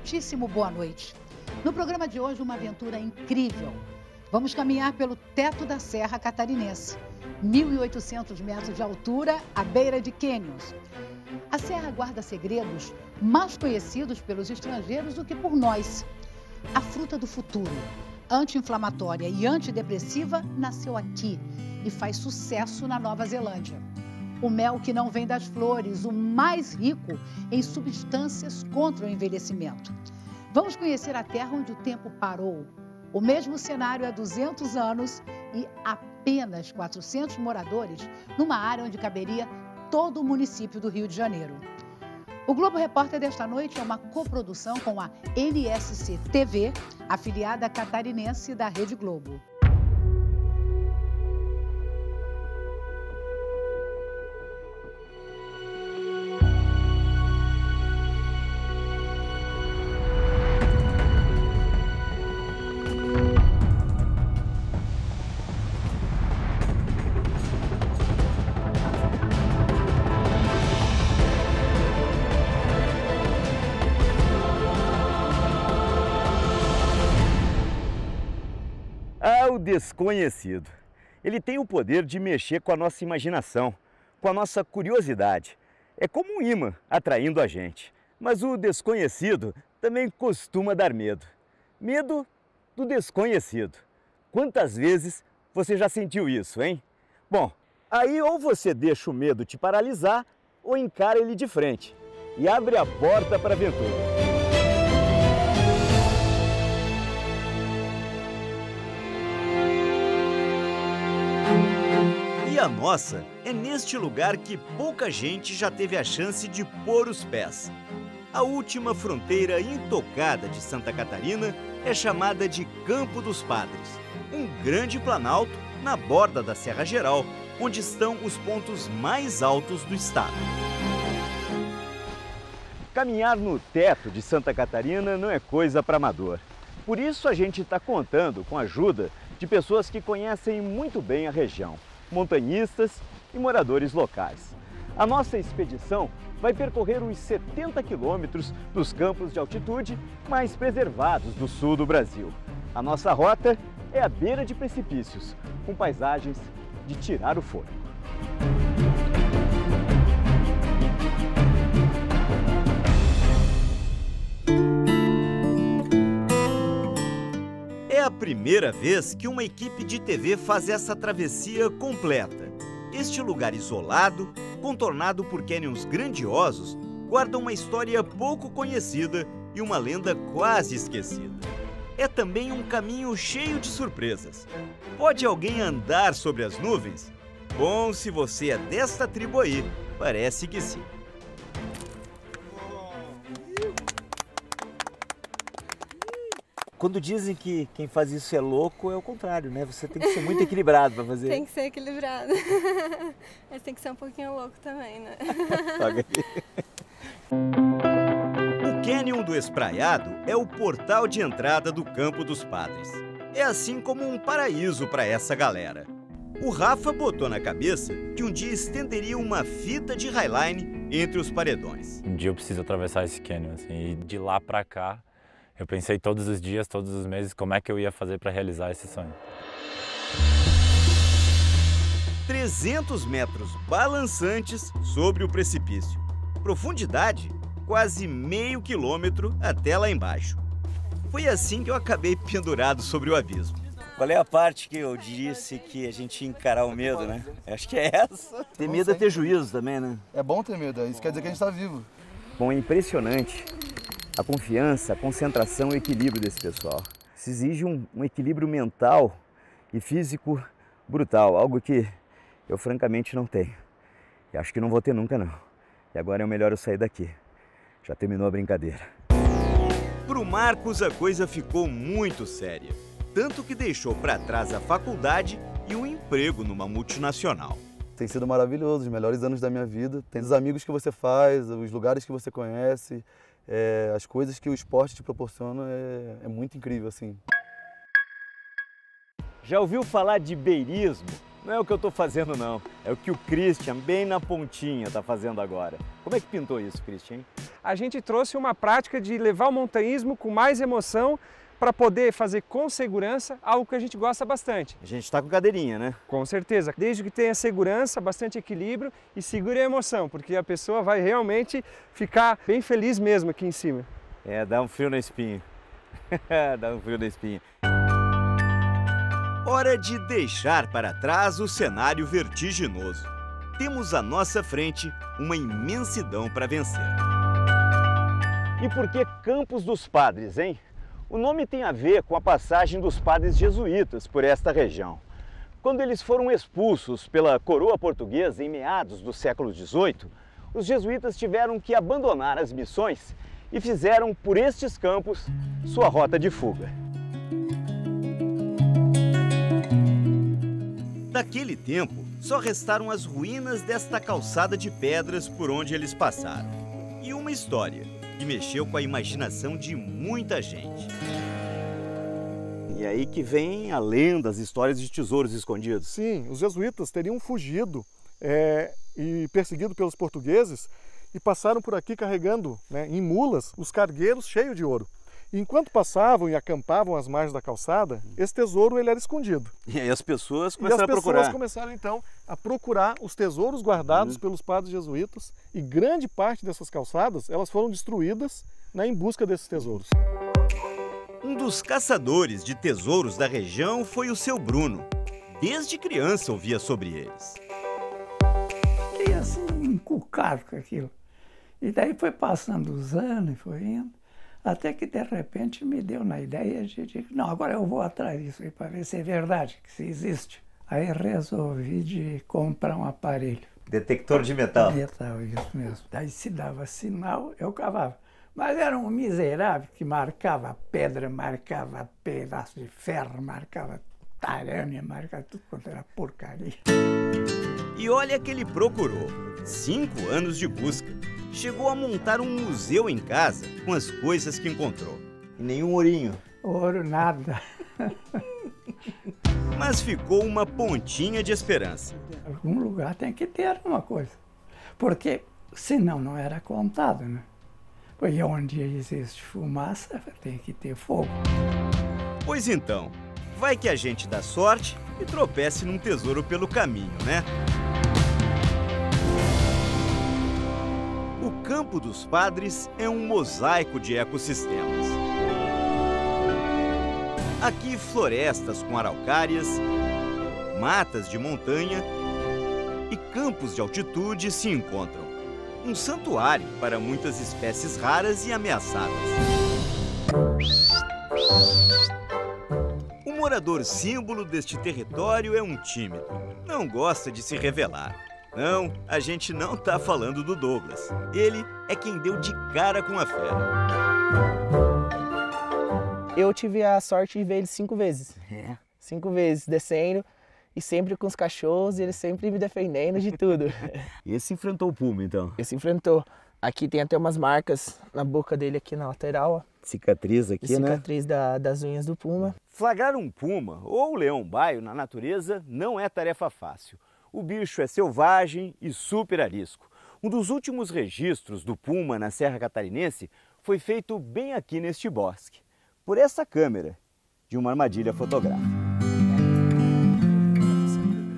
muitíssimo boa noite. No programa de hoje, uma aventura incrível. Vamos caminhar pelo teto da Serra Catarinense, 1.800 metros de altura, à beira de cânions. A serra guarda segredos mais conhecidos pelos estrangeiros do que por nós. A fruta do futuro, anti-inflamatória e antidepressiva, nasceu aqui e faz sucesso na Nova Zelândia. O mel que não vem das flores, o mais rico em substâncias contra o envelhecimento. Vamos conhecer a terra onde o tempo parou. O mesmo cenário há 200 anos e apenas 400 moradores numa área onde caberia todo o município do Rio de Janeiro. O Globo Repórter desta noite é uma coprodução com a NSC TV, afiliada catarinense da Rede Globo. O desconhecido. Ele tem o poder de mexer com a nossa imaginação, com a nossa curiosidade. É como um imã atraindo a gente. Mas o desconhecido também costuma dar medo. Medo do desconhecido. Quantas vezes você já sentiu isso, hein? Bom, aí ou você deixa o medo te paralisar ou encara ele de frente e abre a porta para a aventura. A nossa é neste lugar que pouca gente já teve a chance de pôr os pés. A última fronteira intocada de Santa Catarina é chamada de Campo dos Padres, um grande planalto na borda da Serra Geral, onde estão os pontos mais altos do estado. Caminhar no teto de Santa Catarina não é coisa para amador. Por isso a gente está contando com a ajuda de pessoas que conhecem muito bem a região montanhistas e moradores locais. A nossa expedição vai percorrer os 70 quilômetros dos campos de altitude mais preservados do sul do Brasil. A nossa rota é à beira de precipícios, com paisagens de tirar o fôlego. Primeira vez que uma equipe de TV faz essa travessia completa. Este lugar isolado, contornado por canyons grandiosos, guarda uma história pouco conhecida e uma lenda quase esquecida. É também um caminho cheio de surpresas. Pode alguém andar sobre as nuvens? Bom, se você é desta tribo aí, parece que sim. Quando dizem que quem faz isso é louco, é o contrário, né? Você tem que ser muito equilibrado para fazer. Tem que ser equilibrado. Mas tem que ser um pouquinho louco também, né? o Canyon do Espraiado é o portal de entrada do Campo dos Padres. É assim como um paraíso para essa galera. O Rafa botou na cabeça que um dia estenderia uma fita de highline entre os paredões. Um dia eu preciso atravessar esse canyon, assim, e de lá para cá eu pensei todos os dias, todos os meses, como é que eu ia fazer para realizar esse sonho. 300 metros balançantes sobre o precipício. Profundidade, quase meio quilômetro até lá embaixo. Foi assim que eu acabei pendurado sobre o abismo. Qual é a parte que eu disse que a gente ia encarar o medo, né? Acho que é essa. Ter medo é ter juízo também, né? É bom ter medo, isso quer dizer que a gente está vivo. Bom, é impressionante a confiança, a concentração e o equilíbrio desse pessoal. Se exige um, um equilíbrio mental e físico brutal, algo que eu francamente não tenho. E acho que não vou ter nunca não. E agora é melhor eu sair daqui. Já terminou a brincadeira. Para o Marcos a coisa ficou muito séria, tanto que deixou para trás a faculdade e um emprego numa multinacional. Tem sido maravilhoso, os melhores anos da minha vida. Tem os amigos que você faz, os lugares que você conhece, é, as coisas que o esporte te proporciona é, é muito incrível, assim. Já ouviu falar de beirismo? Não é o que eu estou fazendo, não. É o que o Christian, bem na pontinha, está fazendo agora. Como é que pintou isso, Christian? A gente trouxe uma prática de levar o montanhismo com mais emoção para poder fazer com segurança algo que a gente gosta bastante. A gente está com cadeirinha, né? Com certeza. Desde que tenha segurança, bastante equilíbrio e segure a emoção, porque a pessoa vai realmente ficar bem feliz mesmo aqui em cima. É, dá um frio na espinha. dá um frio na espinha. Hora de deixar para trás o cenário vertiginoso. Temos à nossa frente uma imensidão para vencer. E por que Campos dos Padres, hein? O nome tem a ver com a passagem dos padres jesuítas por esta região. Quando eles foram expulsos pela coroa portuguesa em meados do século XVIII, os jesuítas tiveram que abandonar as missões e fizeram por estes campos sua rota de fuga. Daquele tempo, só restaram as ruínas desta calçada de pedras por onde eles passaram. E uma história que mexeu com a imaginação de muita gente. E aí que vem a lenda, as histórias de tesouros escondidos. Sim, os jesuítas teriam fugido é, e perseguido pelos portugueses e passaram por aqui carregando né, em mulas os cargueiros cheios de ouro. Enquanto passavam e acampavam às margens da calçada, esse tesouro ele era escondido. E aí as pessoas E começaram as a procurar. pessoas começaram então a procurar os tesouros guardados Uhum. pelos padres jesuítas e grande parte dessas calçadas elas foram destruídas né, em busca desses tesouros. Um dos caçadores de tesouros da região foi o seu Bruno. Desde criança ouvia sobre eles. Fiquei assim, encucado com aquilo. E daí foi passando os anos, foi indo, até que de repente me deu na ideia de, de não, agora eu vou atrás disso aí para ver se é verdade, que se existe. Aí resolvi de comprar um aparelho. Detector de metal. Metal, isso mesmo. Daí se dava sinal, eu cavava. Mas era um miserável que marcava pedra, marcava pedaço de ferro, marcava tarânia, marcava tudo quanto era porcaria. E olha que ele procurou. Cinco anos de busca. Chegou a montar um museu em casa com as coisas que encontrou. E nenhum ourinho. Ouro, nada. Mas ficou uma pontinha de esperança. Algum lugar tem que ter alguma coisa. Porque senão não era contado, né? Porque onde existe fumaça tem que ter fogo. Pois então, vai que a gente dá sorte e tropece num tesouro pelo caminho, né? O Campo dos Padres é um mosaico de ecossistemas. Aqui, florestas com araucárias, matas de montanha e campos de altitude se encontram. Um santuário para muitas espécies raras e ameaçadas. O morador símbolo deste território é um tímido. Não gosta de se revelar. Não, a gente não tá falando do Douglas. Ele é quem deu de cara com a fera. Eu tive a sorte de ver ele cinco vezes. É. Cinco vezes descendo e sempre com os cachorros e ele sempre me defendendo de tudo. E esse enfrentou o Puma, então. Ele se enfrentou. Aqui tem até umas marcas na boca dele aqui na lateral, ó. Cicatriz aqui, de né? cicatriz da- das unhas do puma. Flagrar um puma ou leão baio na natureza não é tarefa fácil. O bicho é selvagem e super arisco. Um dos últimos registros do puma na Serra Catarinense foi feito bem aqui neste bosque, por essa câmera de uma armadilha fotográfica.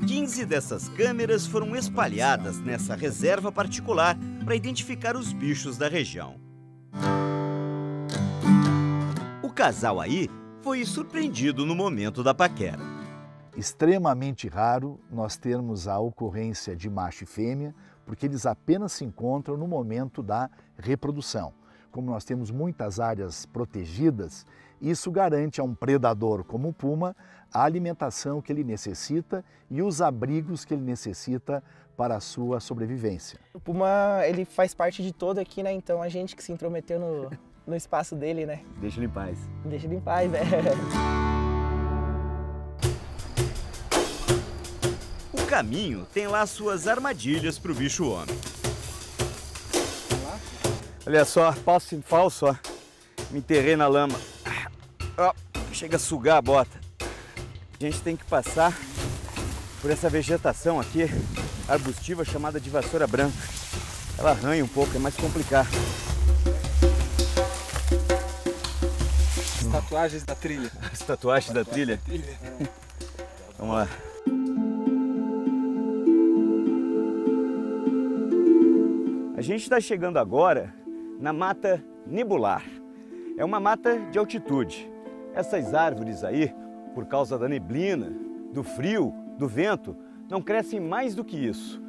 15 dessas câmeras foram espalhadas nessa reserva particular para identificar os bichos da região. O casal aí foi surpreendido no momento da paquera. Extremamente raro nós termos a ocorrência de macho e fêmea, porque eles apenas se encontram no momento da reprodução. Como nós temos muitas áreas protegidas, isso garante a um predador como o puma a alimentação que ele necessita e os abrigos que ele necessita para a sua sobrevivência. O puma, ele faz parte de todo aqui, né? Então a gente que se intrometeu no, no espaço dele, né? Deixa ele em paz. Deixa ele em paz, né? caminho tem lá suas armadilhas para o bicho homem. Olha só, passo em falso, ó. Me enterrei na lama. Ó, chega a sugar a bota. A gente tem que passar por essa vegetação aqui arbustiva chamada de vassoura branca. Ela arranha um pouco, é mais complicado. As tatuagens da trilha. As tatuagens da trilha? Vamos lá. A gente está chegando agora na mata nebular. É uma mata de altitude. Essas árvores aí, por causa da neblina, do frio, do vento, não crescem mais do que isso.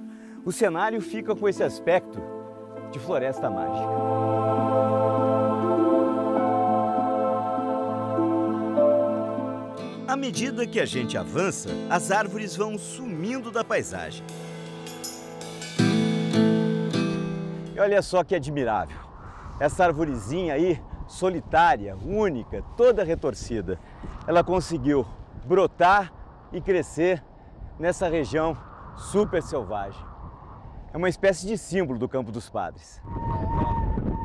O cenário fica com esse aspecto de floresta mágica. À medida que a gente avança, as árvores vão sumindo da paisagem. E olha só que admirável. Essa arvorezinha aí, solitária, única, toda retorcida, ela conseguiu brotar e crescer nessa região super selvagem. É uma espécie de símbolo do Campo dos Padres.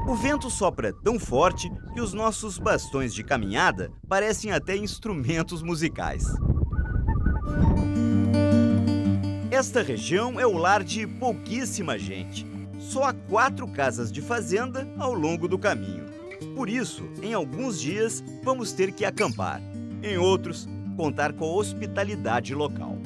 O vento sopra tão forte que os nossos bastões de caminhada parecem até instrumentos musicais. Esta região é o lar de pouquíssima gente. Só há quatro casas de fazenda ao longo do caminho. Por isso, em alguns dias, vamos ter que acampar. Em outros, contar com a hospitalidade local.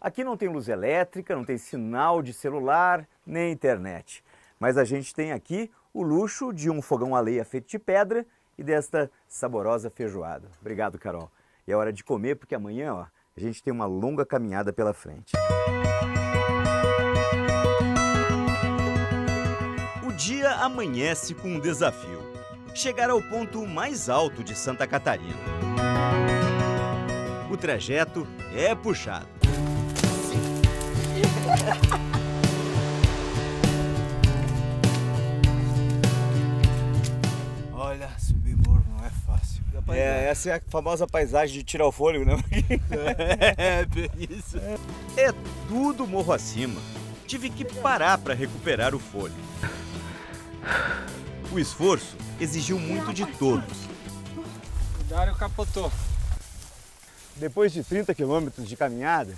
Aqui não tem luz elétrica, não tem sinal de celular, nem internet. Mas a gente tem aqui o luxo de um fogão a lenha feito de pedra e desta saborosa feijoada. Obrigado, Carol. E é hora de comer porque amanhã ó, a gente tem uma longa caminhada pela frente. O dia amanhece com um desafio: chegar ao ponto mais alto de Santa Catarina. O trajeto é puxado. É, essa é a famosa paisagem de tirar o fôlego, né? É, bem isso. É tudo morro acima. Tive que parar para recuperar o fôlego. O esforço exigiu muito de todos. O Dário capotou. Depois de 30 quilômetros de caminhada,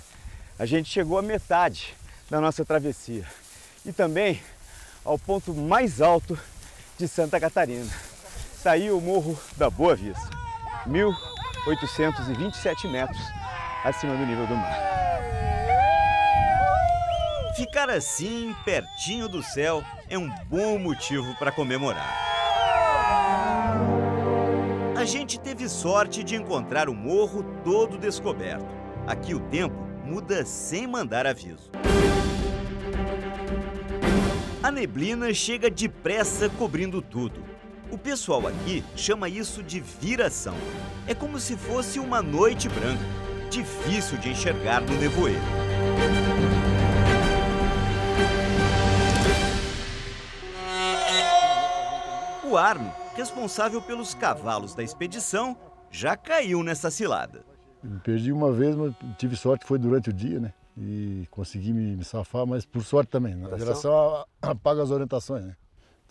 a gente chegou à metade da nossa travessia e também ao ponto mais alto de Santa Catarina. Está aí o Morro da Boa Vista, 1.827 metros acima do nível do mar. Ficar assim, pertinho do céu, é um bom motivo para comemorar. A gente teve sorte de encontrar o morro todo descoberto. Aqui o tempo muda sem mandar aviso. A neblina chega depressa cobrindo tudo. O pessoal aqui chama isso de viração. É como se fosse uma noite branca, difícil de enxergar no nevoeiro. O Arno, responsável pelos cavalos da expedição, já caiu nessa cilada. Perdi uma vez, mas tive sorte, foi durante o dia, né? E consegui me, me safar, mas por sorte também. Na geração apaga as orientações, né?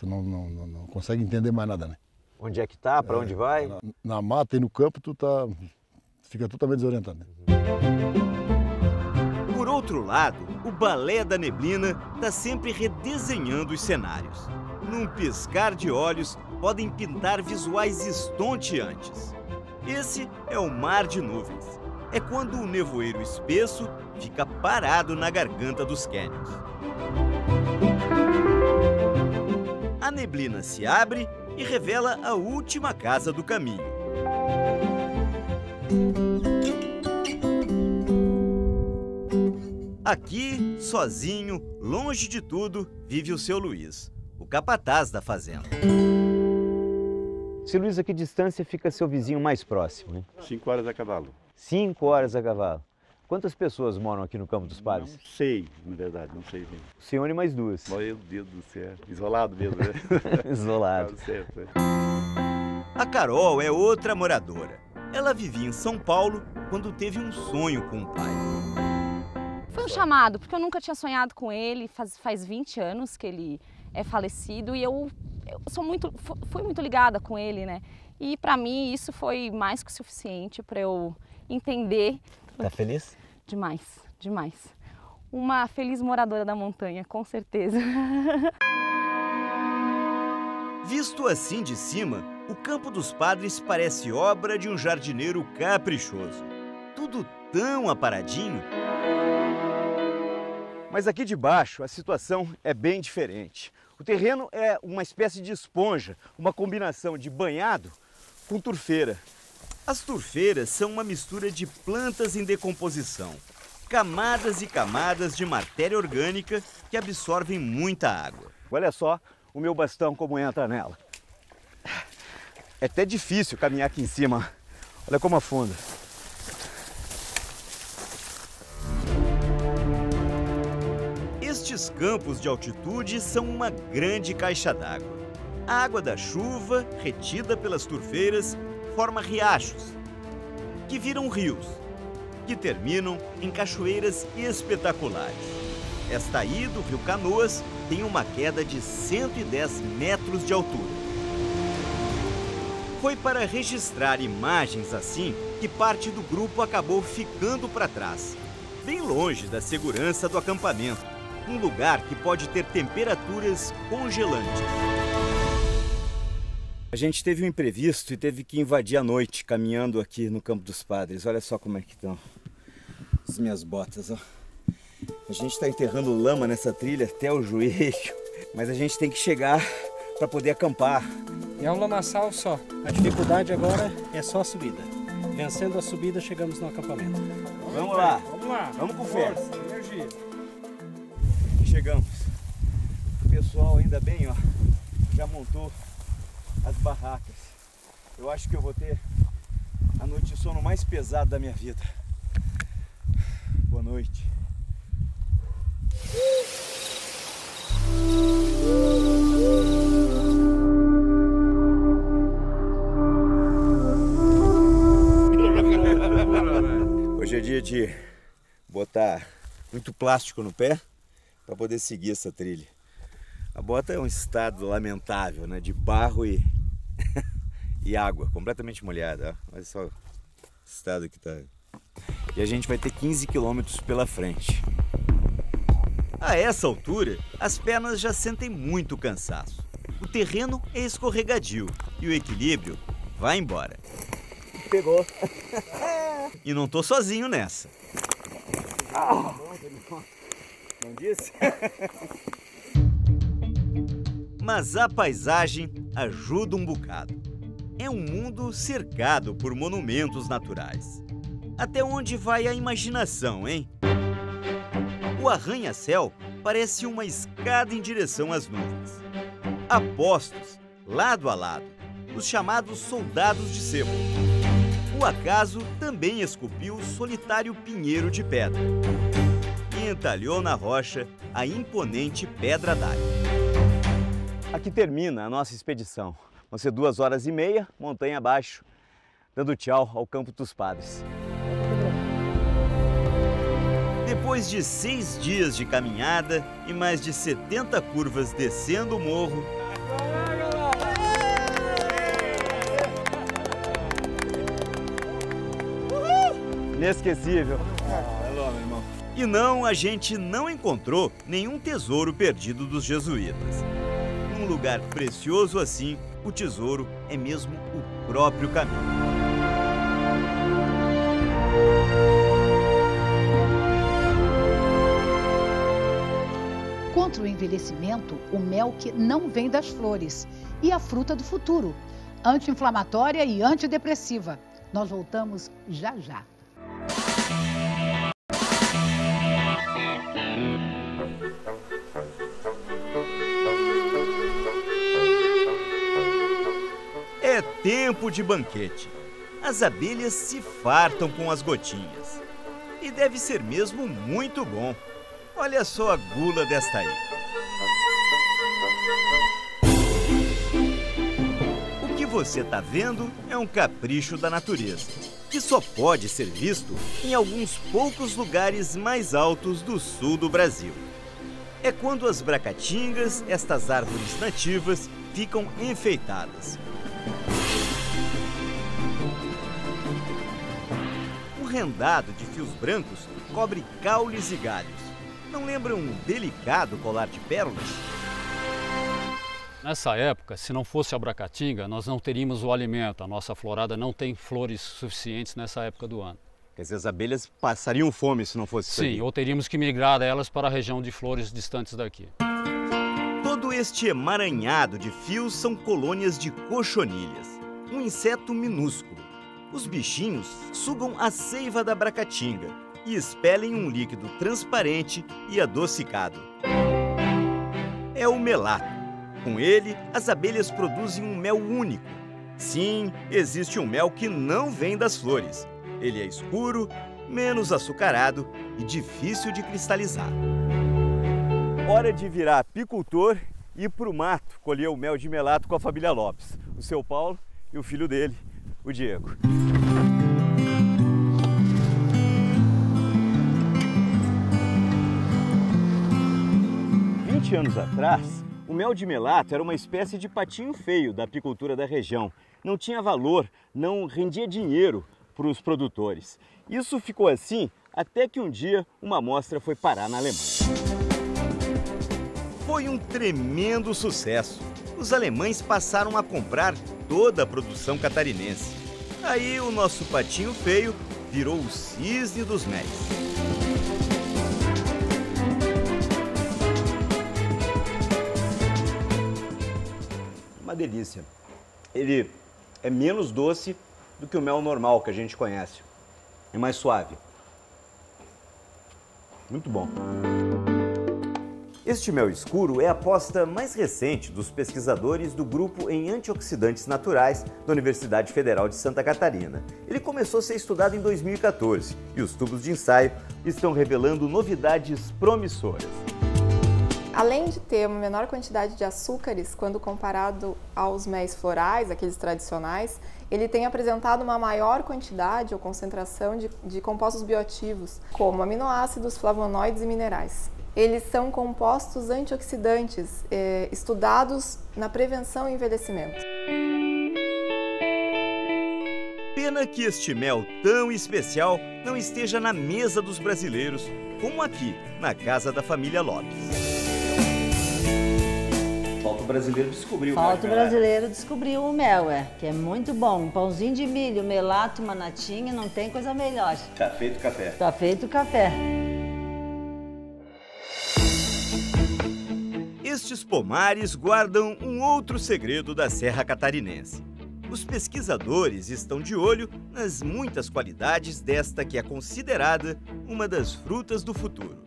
Tu não, não, não, não consegue entender mais nada, né? Onde é que tá? Para onde vai? Na, na, mata e no campo, tu tá, fica totalmente desorientado. Né? Por outro lado, o Balé da Neblina está sempre redesenhando os cenários. Num piscar de olhos, podem pintar visuais estonteantes. Esse é o mar de nuvens. É quando o nevoeiro espesso fica parado na garganta dos cânions. A neblina se abre e revela a última casa do caminho. Aqui, sozinho, longe de tudo, vive o seu Luiz, o capataz da fazenda. Seu Luiz, a que distância fica seu vizinho mais próximo? Hein? Cinco horas a cavalo. Cinco horas a cavalo. Quantas pessoas moram aqui no Campo dos Padres? Não sei, na verdade, não sei mesmo. O senhor e mais duas. Meu Deus do céu. Isolado mesmo, né? Isolado. certo, né? A Carol é outra moradora. Ela vivia em São Paulo quando teve um sonho com o pai. Foi um chamado, porque eu nunca tinha sonhado com ele. Faz, faz 20 anos que ele é falecido e eu eu sou muito, fui muito ligada com ele, né? E para mim isso foi mais que o suficiente para eu entender. Tá feliz? Demais, demais. Uma feliz moradora da montanha, com certeza. Visto assim de cima, o Campo dos Padres parece obra de um jardineiro caprichoso. Tudo tão aparadinho. Mas aqui de baixo a situação é bem diferente. O terreno é uma espécie de esponja, uma combinação de banhado com turfeira. As turfeiras são uma mistura de plantas em decomposição, camadas e camadas de matéria orgânica que absorvem muita água. Olha só o meu bastão como entra nela. É até difícil caminhar aqui em cima. Olha como afunda. Estes campos de altitude são uma grande caixa d'água. A água da chuva, retida pelas turfeiras, forma riachos, que viram rios, que terminam em cachoeiras espetaculares. Esta aí do Rio Canoas tem uma queda de 110 metros de altura. Foi para registrar imagens assim que parte do grupo acabou ficando para trás, bem longe da segurança do acampamento um lugar que pode ter temperaturas congelantes. A gente teve um imprevisto e teve que invadir a noite caminhando aqui no Campo dos Padres. Olha só como é que estão as minhas botas, ó. A gente está enterrando lama nessa trilha até o joelho, mas a gente tem que chegar para poder acampar. É um lamaçal só. A dificuldade agora é só a subida. Vencendo a subida, chegamos no acampamento. Vamos lá. Vamos lá. Vamos com fé. Força, energia chegamos. O pessoal ainda bem, ó, já montou as barracas. Eu acho que eu vou ter a noite de sono mais pesado da minha vida. Boa noite. Hoje é dia de botar muito plástico no pé para poder seguir essa trilha. A bota é um estado lamentável, né? De barro e, e água, completamente molhada. Ó. Olha só o estado que tá. E a gente vai ter 15 quilômetros pela frente. A essa altura, as pernas já sentem muito cansaço. O terreno é escorregadio e o equilíbrio vai embora. Pegou. E não tô sozinho nessa. Ah. Não disse? Mas a paisagem ajuda um bocado. É um mundo cercado por monumentos naturais. Até onde vai a imaginação, hein? O arranha-céu parece uma escada em direção às nuvens. Apostos, lado a lado, os chamados soldados de sebo. O acaso também esculpiu o solitário pinheiro de pedra e entalhou na rocha a imponente Pedra d'Água. Aqui termina a nossa expedição. Vão ser duas horas e meia, montanha abaixo, dando tchau ao Campo dos Padres. Depois de seis dias de caminhada e mais de 70 curvas descendo o morro, Inesquecível. E não, a gente não encontrou nenhum tesouro perdido dos jesuítas. Num lugar precioso assim, o tesouro é mesmo o próprio caminho. Contra o envelhecimento, o mel que não vem das flores e a fruta do futuro, anti-inflamatória e antidepressiva. Nós voltamos já já. Tempo de banquete. As abelhas se fartam com as gotinhas. E deve ser mesmo muito bom. Olha só a gula desta aí. O que você está vendo é um capricho da natureza, que só pode ser visto em alguns poucos lugares mais altos do sul do Brasil. É quando as bracatingas, estas árvores nativas, ficam enfeitadas. Rendado de fios brancos cobre caules e galhos. Não lembra um delicado colar de pérolas? Nessa época, se não fosse a bracatinga, nós não teríamos o alimento. A nossa florada não tem flores suficientes nessa época do ano. Quer dizer, as abelhas passariam fome se não fosse isso Sim, ou teríamos que migrar elas para a região de flores distantes daqui. Todo este emaranhado de fios são colônias de cochonilhas, um inseto minúsculo. Os bichinhos sugam a seiva da bracatinga e expelem um líquido transparente e adocicado. É o melato. Com ele, as abelhas produzem um mel único. Sim, existe um mel que não vem das flores. Ele é escuro, menos açucarado e difícil de cristalizar. Hora de virar apicultor e ir para o mato colher o mel de melato com a família Lopes, o seu Paulo e o filho dele, o Diego. Vinte anos atrás, o mel de melato era uma espécie de patinho feio da apicultura da região. Não tinha valor, não rendia dinheiro para os produtores. Isso ficou assim até que um dia uma amostra foi parar na Alemanha. Foi um tremendo sucesso. Os alemães passaram a comprar toda a produção catarinense. Aí o nosso patinho feio virou o cisne dos méis. Uma delícia. Ele é menos doce do que o mel normal que a gente conhece. É mais suave. Muito bom. Este mel escuro é a aposta mais recente dos pesquisadores do grupo em antioxidantes naturais da Universidade Federal de Santa Catarina. Ele começou a ser estudado em 2014 e os tubos de ensaio estão revelando novidades promissoras. Além de ter uma menor quantidade de açúcares quando comparado aos méis florais, aqueles tradicionais, ele tem apresentado uma maior quantidade ou concentração de, de compostos bioativos, como aminoácidos, flavonoides e minerais. Eles são compostos antioxidantes eh, estudados na prevenção e envelhecimento. Pena que este mel tão especial não esteja na mesa dos brasileiros, como aqui, na casa da família Lopes. Falta o brasileiro descobrir o mel Falta o melato. brasileiro descobrir o mel, é, que é muito bom. Um pãozinho de milho, melato, uma natinha, não tem coisa melhor. Tá feito o café. Tá feito o café. Estes pomares guardam um outro segredo da Serra Catarinense. Os pesquisadores estão de olho nas muitas qualidades desta que é considerada uma das frutas do futuro.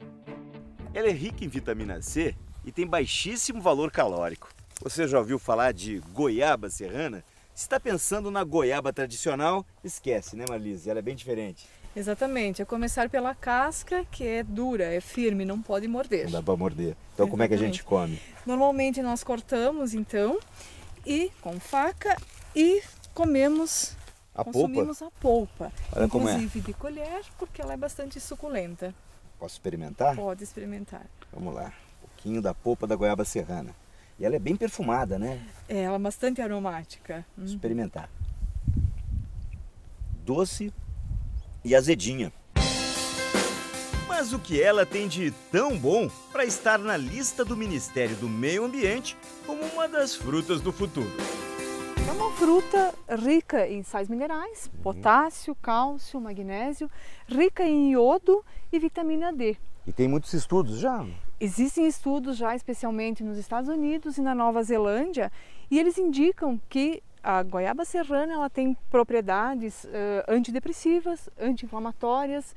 Ela é rica em vitamina C e tem baixíssimo valor calórico. Você já ouviu falar de goiaba serrana? Se está pensando na goiaba tradicional, esquece, né, Marlise? Ela é bem diferente. Exatamente, é começar pela casca, que é dura, é firme, não pode morder. Não dá para morder. Então, como é que a gente come? Normalmente nós cortamos então e com faca e comemos, A polpa? consumimos a polpa. Olha como é. Inclusive de colher, porque ela é bastante suculenta. Posso experimentar? Pode experimentar. Vamos lá. Um pouquinho da polpa da goiaba serrana. E ela é bem perfumada, né? É, ela é bastante aromática. Uhum. Experimentar. Doce e azedinha. Mas o que ela tem de tão bom para estar na lista do Ministério do Meio Ambiente como uma das frutas do futuro? É uma fruta rica em sais minerais, potássio, cálcio, magnésio, rica em iodo e vitamina D. E tem muitos estudos já. Existem estudos já, especialmente nos Estados Unidos e na Nova Zelândia, e eles indicam que a goiaba serrana ela tem propriedades uh, antidepressivas, anti-inflamatórias,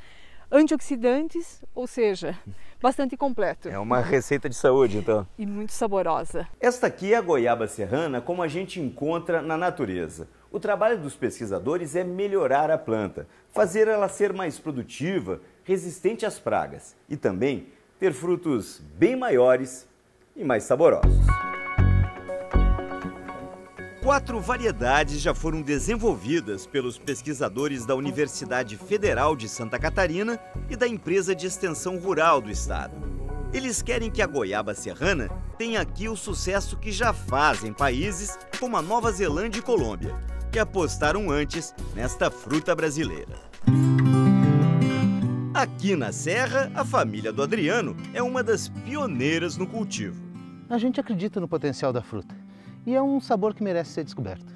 antioxidantes, ou seja, bastante completo. É uma receita de saúde, então. E muito saborosa. Esta aqui é a goiaba serrana como a gente encontra na natureza. O trabalho dos pesquisadores é melhorar a planta, fazer ela ser mais produtiva, resistente às pragas e também ter frutos bem maiores e mais saborosos. Quatro variedades já foram desenvolvidas pelos pesquisadores da Universidade Federal de Santa Catarina e da empresa de extensão rural do estado. Eles querem que a goiaba serrana tenha aqui o sucesso que já faz em países como a Nova Zelândia e Colômbia, que apostaram antes nesta fruta brasileira. Aqui na Serra, a família do Adriano é uma das pioneiras no cultivo. A gente acredita no potencial da fruta e é um sabor que merece ser descoberto.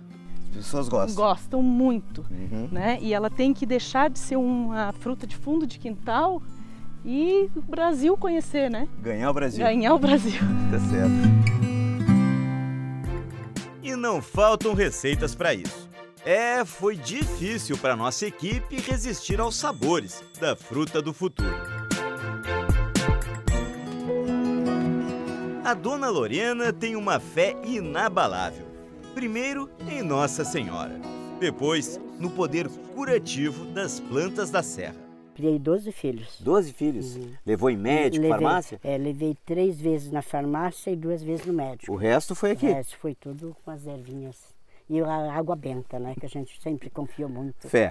As pessoas gostam. Gostam muito, Uhum. né? E ela tem que deixar de ser uma fruta de fundo de quintal e o Brasil conhecer, né? Ganhar o Brasil. Ganhar o Brasil. Tá certo. E não faltam receitas para isso. É, foi difícil para nossa equipe resistir aos sabores da fruta do futuro. A dona Lorena tem uma fé inabalável. Primeiro em Nossa Senhora, depois no poder curativo das plantas da serra. Criei 12 filhos. 12 filhos? Levou em médico, Levei- farmácia? É, levei três vezes na farmácia e duas vezes no médico. O resto foi aqui? O resto foi tudo com as ervinhas. E a água benta, né? Que a gente sempre confiou muito. Fé.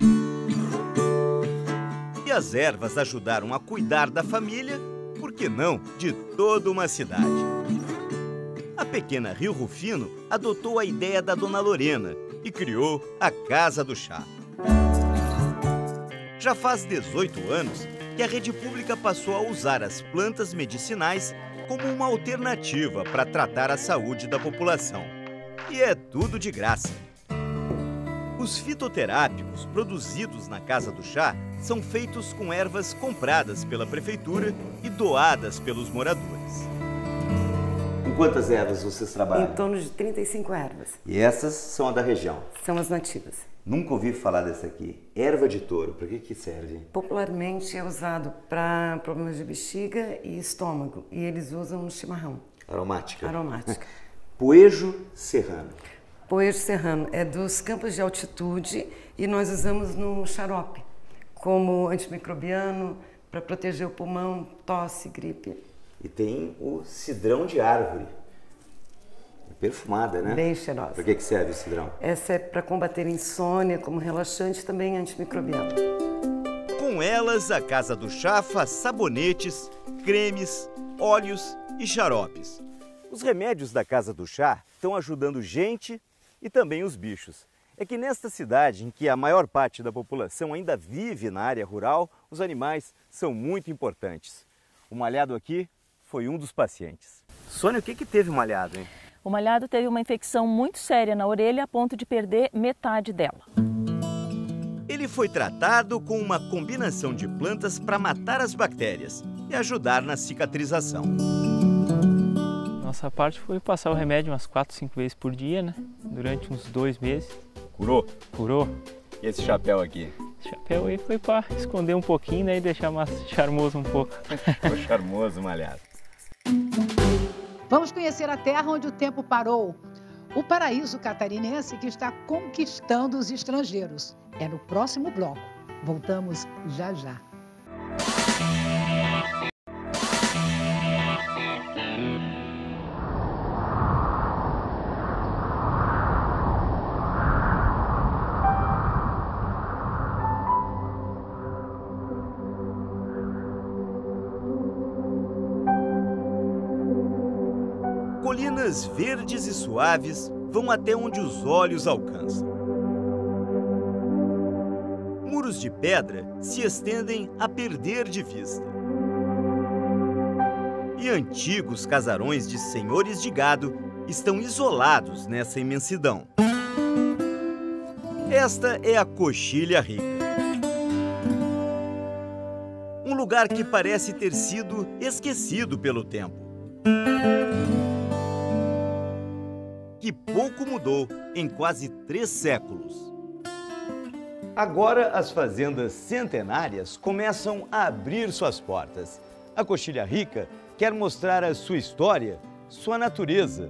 E as ervas ajudaram a cuidar da família, por que não, de toda uma cidade. A pequena Rio Rufino adotou a ideia da dona Lorena e criou a Casa do Chá. Já faz 18 anos que a rede pública passou a usar as plantas medicinais como uma alternativa para tratar a saúde da população. E é tudo de graça. Os fitoterápicos produzidos na Casa do Chá são feitos com ervas compradas pela prefeitura e doadas pelos moradores. Com quantas ervas vocês trabalham? Em torno de 35 ervas. E essas são a da região. São as nativas. Nunca ouvi falar dessa aqui. Erva de touro, para que que serve? Popularmente é usado para problemas de bexiga e estômago. E eles usam no chimarrão. Aromática. Aromática. Poejo serrano. Poejo serrano é dos campos de altitude e nós usamos no xarope como antimicrobiano para proteger o pulmão, tosse, gripe. E tem o cidrão de árvore. Perfumada, né? Bem cheirosa. Para que que serve o cidrão? Essa é para combater insônia, como relaxante também antimicrobiano. Com elas, a Casa do Chá faz sabonetes, cremes, óleos e xaropes. Os remédios da Casa do Chá estão ajudando gente e também os bichos. É que nesta cidade, em que a maior parte da população ainda vive na área rural, os animais são muito importantes. O malhado aqui foi um dos pacientes. Sônia, o que, que teve o malhado, hein? O malhado teve uma infecção muito séria na orelha a ponto de perder metade dela. Ele foi tratado com uma combinação de plantas para matar as bactérias e ajudar na cicatrização. Nossa parte foi passar o remédio umas 4, 5 vezes por dia, né? Durante uns dois meses. Curou? Curou. E esse chapéu aqui? Esse chapéu aí foi para esconder um pouquinho, né? E deixar mais charmoso um pouco. Ficou charmoso malhado. Vamos conhecer a terra onde o tempo parou. O paraíso catarinense que está conquistando os estrangeiros. É no próximo bloco. Voltamos já já. Colinas verdes e suaves vão até onde os olhos alcançam. Muros de pedra se estendem a perder de vista. E antigos casarões de senhores de gado estão isolados nessa imensidão. Esta é a Coxilha Rica. Um lugar que parece ter sido esquecido pelo tempo. Que pouco mudou em quase três séculos. Agora as fazendas centenárias começam a abrir suas portas. A Coxilha Rica quer mostrar a sua história, sua natureza,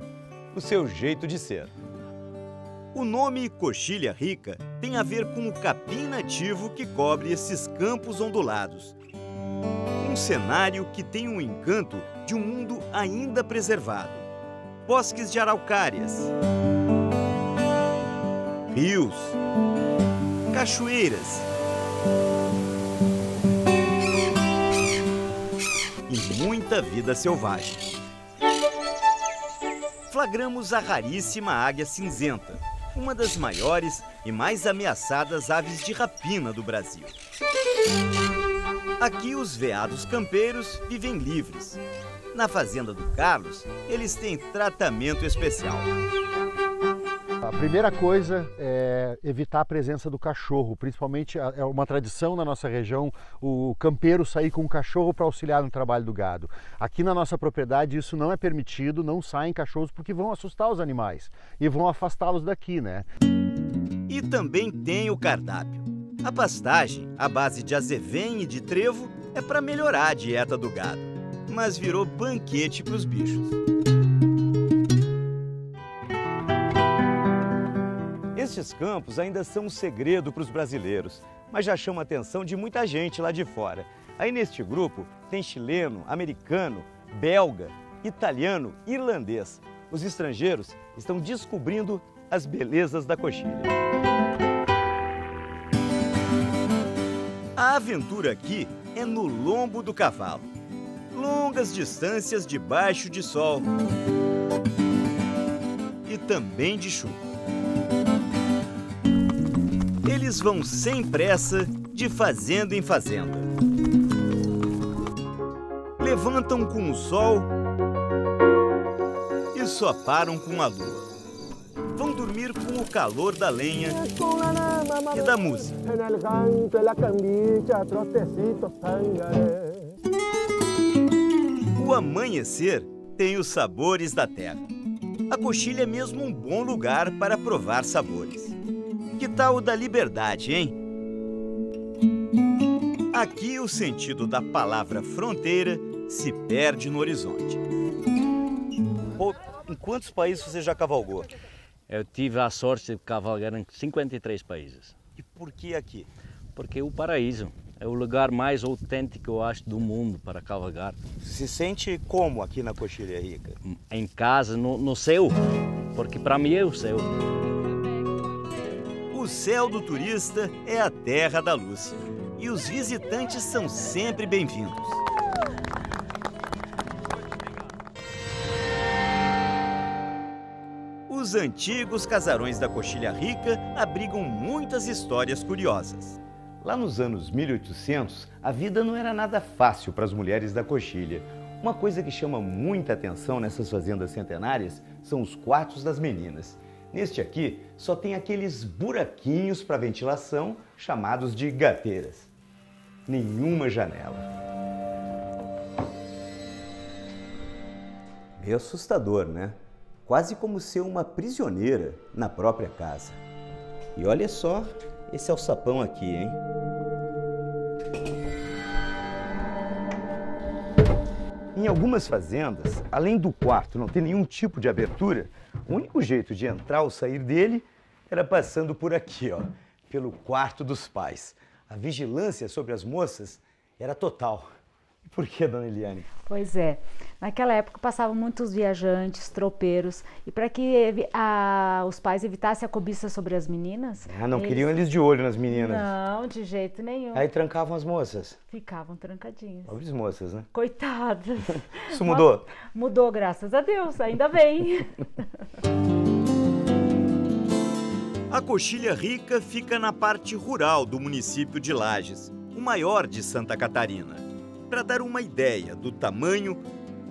o seu jeito de ser. O nome Coxilha Rica tem a ver com o capim nativo que cobre esses campos ondulados. Um cenário que tem um encanto de um mundo ainda preservado bosques de araucárias, rios, cachoeiras e muita vida selvagem. Flagramos a raríssima águia cinzenta, uma das maiores e mais ameaçadas aves de rapina do Brasil. Aqui os veados campeiros vivem livres. Na fazenda do Carlos, eles têm tratamento especial. A primeira coisa é evitar a presença do cachorro, principalmente é uma tradição na nossa região o campeiro sair com o cachorro para auxiliar no trabalho do gado. Aqui na nossa propriedade isso não é permitido, não saem cachorros porque vão assustar os animais e vão afastá-los daqui, né? E também tem o cardápio. A pastagem, à base de azevém e de trevo, é para melhorar a dieta do gado, mas virou banquete para os bichos. Estes campos ainda são um segredo para os brasileiros, mas já chama a atenção de muita gente lá de fora. Aí neste grupo tem chileno, americano, belga, italiano, irlandês. Os estrangeiros estão descobrindo as belezas da coxilha. A aventura aqui é no lombo do cavalo. Longas distâncias debaixo de sol e também de chuva. Eles vão sem pressa, de fazenda em fazenda. Levantam com o sol e só param com a lua. Vão dormir com o calor da lenha e da música. O amanhecer tem os sabores da terra. A coxilha é mesmo um bom lugar para provar sabores. Que tal o da liberdade, hein? Aqui o sentido da palavra fronteira se perde no horizonte. Pô, em quantos países você já cavalgou? Eu tive a sorte de cavalgar em 53 países. E por que aqui? Porque é o paraíso. É o lugar mais autêntico, eu acho, do mundo para cavalgar. Se sente como aqui na Coxilha Rica? Em casa, no, no céu. Porque para mim é o céu. O céu do turista é a terra da Lúcia. E os visitantes são sempre bem-vindos. Os antigos casarões da Coxilha Rica abrigam muitas histórias curiosas. Lá nos anos 1800, a vida não era nada fácil para as mulheres da Coxilha. Uma coisa que chama muita atenção nessas fazendas centenárias são os quartos das meninas. Neste aqui, só tem aqueles buraquinhos para ventilação chamados de gateiras. Nenhuma janela. Meio assustador, né? Quase como ser uma prisioneira na própria casa. E olha só esse alçapão aqui, hein? Em algumas fazendas, além do quarto não ter nenhum tipo de abertura, o único jeito de entrar ou sair dele era passando por aqui, ó, pelo quarto dos pais. A vigilância sobre as moças era total. E por que, dona Eliane? Pois é. Naquela época passavam muitos viajantes, tropeiros, e para que a, os pais evitassem a cobiça sobre as meninas. Ah, não eles... queriam eles de olho nas meninas. Não, de jeito nenhum. Aí trancavam as moças. Ficavam trancadinhas. Pobres moças, né? Coitadas. Isso mudou? Mudou, graças a Deus, ainda bem. A Coxilha Rica fica na parte rural do município de Lages, o maior de Santa Catarina. Para dar uma ideia do tamanho,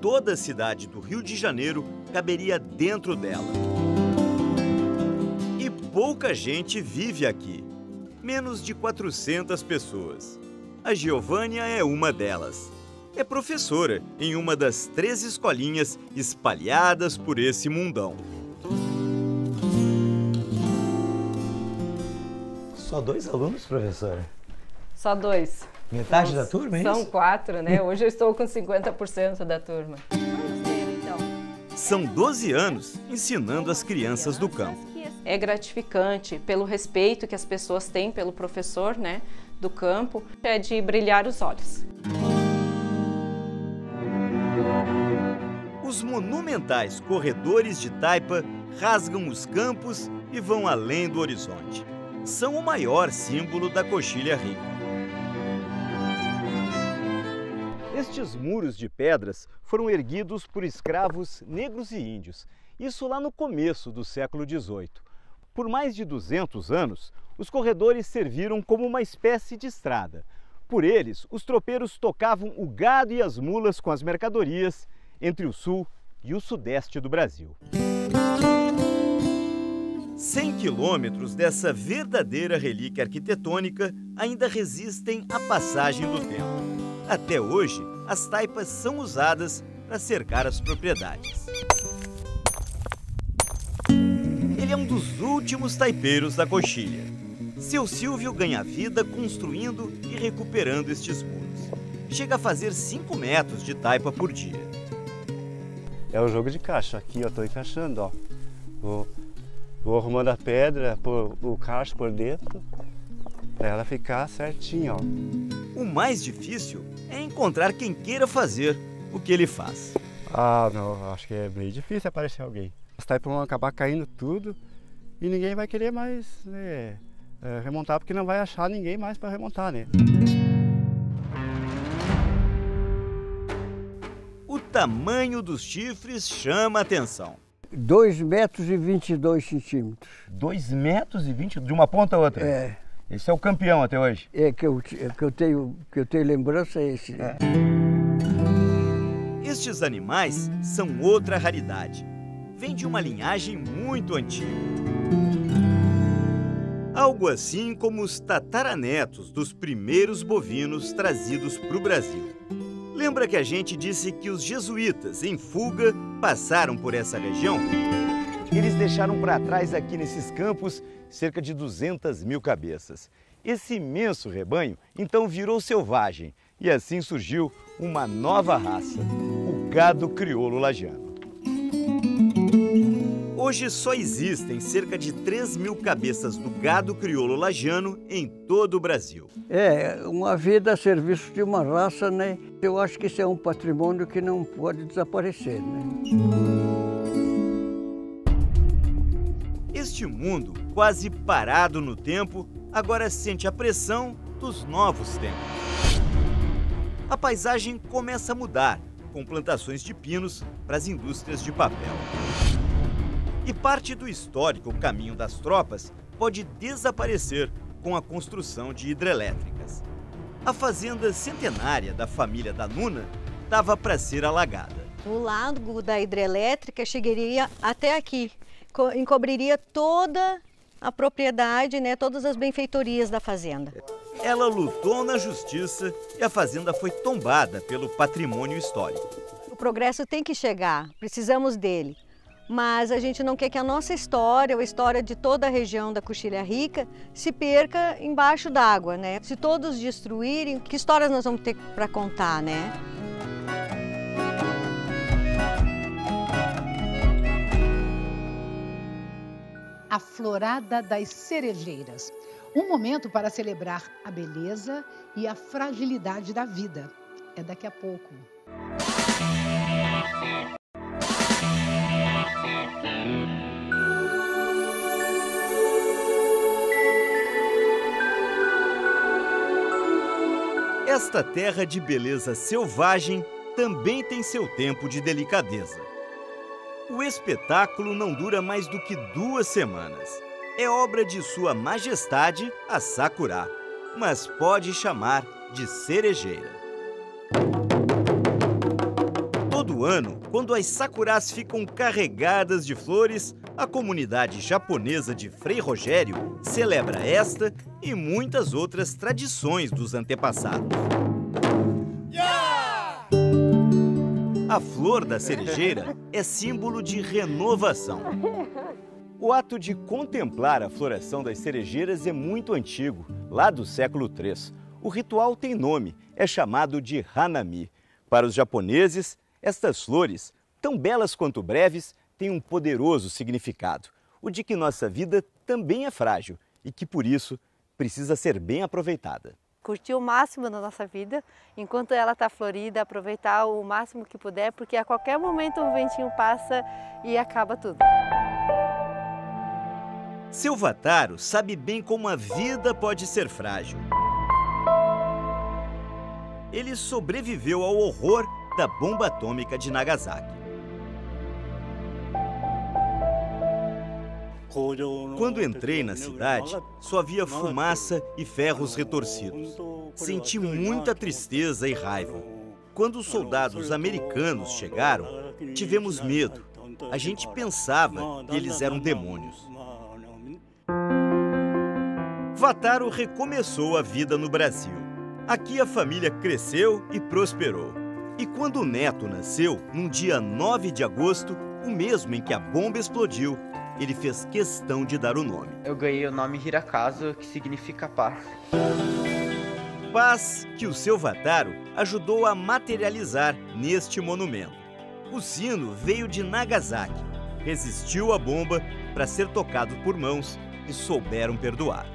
toda a cidade do Rio de Janeiro caberia dentro dela. E pouca gente vive aqui, menos de 400 pessoas. A Giovânia é uma delas. É professora em uma das três escolinhas espalhadas por esse mundão. Só dois alunos, professora? Só dois. Metade da turma, é São quatro, né? Hoje eu estou com 50% da turma. São 12 anos ensinando as crianças do campo. É gratificante pelo respeito que as pessoas têm pelo professor, né, do campo, é de brilhar os olhos. Os monumentais corredores de taipa rasgam os campos e vão além do horizonte. São o maior símbolo da coxilha rica. Estes muros de pedras foram erguidos por escravos negros e índios, isso lá no começo do século XVIII. Por mais de 200 anos, os corredores serviram como uma espécie de estrada. Por eles, os tropeiros tocavam o gado e as mulas com as mercadorias entre o sul e o sudeste do Brasil. 100 quilômetros dessa verdadeira relíquia arquitetônica ainda resistem à passagem do tempo. Até hoje, as taipas são usadas para cercar as propriedades. Ele é um dos últimos taipeiros da coxilha. Seu Silvio ganha vida construindo e recuperando estes muros. Chega a fazer 5 metros de taipa por dia. É o jogo de caixa. Aqui eu estou encaixando, ó. Vou, vou arrumando a pedra, por, o cacho por dentro, para ela ficar certinha, ó. O mais difícil é encontrar quem queira fazer o que ele faz. Ah, não, acho que é bem difícil aparecer alguém. As taipas vão acabar caindo tudo e ninguém vai querer mais né, é, remontar porque não vai achar ninguém mais para remontar, né? O tamanho dos chifres chama a atenção. 2 metros e 22 centímetros. 2 metros e 20 de uma ponta a outra? É. Esse é o campeão até hoje? É, que eu, que eu, tenho, que eu tenho lembrança é esse. É. Estes animais são outra raridade. Vêm de uma linhagem muito antiga. Algo assim como os tataranetos dos primeiros bovinos trazidos para o Brasil. Lembra que a gente disse que os jesuítas, em fuga, passaram por essa região? Eles deixaram para trás aqui nesses campos cerca de 200 mil cabeças. Esse imenso rebanho então virou selvagem e assim surgiu uma nova raça, o gado crioulo lajano. Hoje só existem cerca de 3 mil cabeças do gado crioulo lajano em todo o Brasil. É, uma vida a serviço de uma raça, né? Eu acho que isso é um patrimônio que não pode desaparecer, né? Este mundo, quase parado no tempo, agora sente a pressão dos novos tempos. A paisagem começa a mudar, com plantações de pinos para as indústrias de papel. E parte do histórico caminho das tropas pode desaparecer com a construção de hidrelétricas. A fazenda centenária da família da Nuna estava para ser alagada. O lago da hidrelétrica chegaria até aqui, encobriria toda a propriedade, né, todas as benfeitorias da fazenda. Ela lutou na justiça e a fazenda foi tombada pelo patrimônio histórico. O progresso tem que chegar, precisamos dele mas a gente não quer que a nossa história, ou a história de toda a região da Coxilha Rica, se perca embaixo d'água, né? Se todos destruírem, que histórias nós vamos ter para contar, né? A Florada das Cerejeiras. Um momento para celebrar a beleza e a fragilidade da vida. É daqui a pouco. Esta terra de beleza selvagem também tem seu tempo de delicadeza. O espetáculo não dura mais do que duas semanas. É obra de Sua Majestade a Sakura, mas pode chamar de cerejeira. Todo ano, quando as sakuras ficam carregadas de flores, a comunidade japonesa de Frei Rogério celebra esta e muitas outras tradições dos antepassados. A flor da cerejeira é símbolo de renovação. O ato de contemplar a floração das cerejeiras é muito antigo, lá do século III. O ritual tem nome, é chamado de Hanami. Para os japoneses, estas flores, tão belas quanto breves, têm um poderoso significado: o de que nossa vida também é frágil e que, por isso, precisa ser bem aproveitada. Curtir o máximo da nossa vida, enquanto ela está florida, aproveitar o máximo que puder, porque a qualquer momento um ventinho passa e acaba tudo. Seu Vataro sabe bem como a vida pode ser frágil. ele sobreviveu ao horror da bomba atômica de Nagasaki. Quando entrei na cidade, só havia fumaça e ferros retorcidos. Senti muita tristeza e raiva. Quando os soldados americanos chegaram, tivemos medo. A gente pensava que eles eram demônios. Vataro recomeçou a vida no Brasil. Aqui a família cresceu e prosperou. E quando o neto nasceu, num dia 9 de agosto, o mesmo em que a bomba explodiu, ele fez questão de dar o nome. Eu ganhei o nome Hirakazu, que significa paz. Paz que o seu Vataro ajudou a materializar neste monumento. O sino veio de Nagasaki, resistiu à bomba para ser tocado por mãos que souberam perdoar.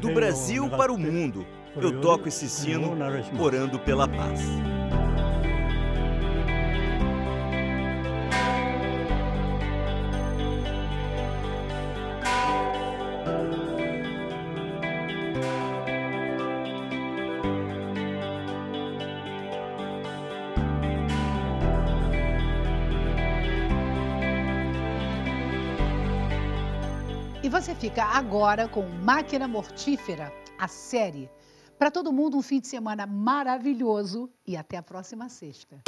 Do Brasil para o mundo, eu toco esse sino orando pela paz. Agora com Máquina Mortífera, a série. Para todo mundo, um fim de semana maravilhoso e até a próxima sexta.